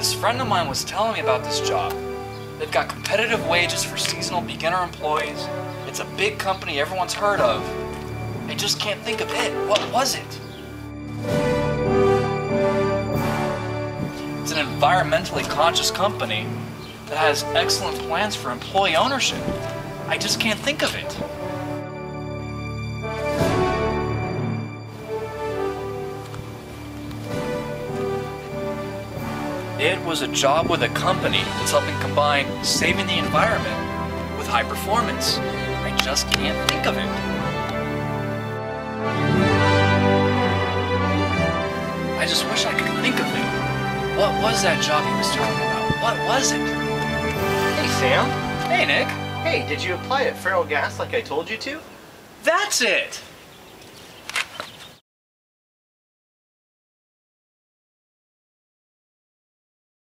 This friend of mine was telling me about this job. They've got competitive wages for seasonal beginner employees. It's a big company everyone's heard of. I just can't think of it. What was it? It's an environmentally conscious company that has excellent plans for employee ownership. I just can't think of it. It was a job with a company that's helping combine saving the environment with high performance. I just can't think of it. I just wish I could think of it. What was that job he was talking about? What was it? Hey, Sam. Hey, Nick. Hey, did you apply at Ferrellgas like I told you to? That's it!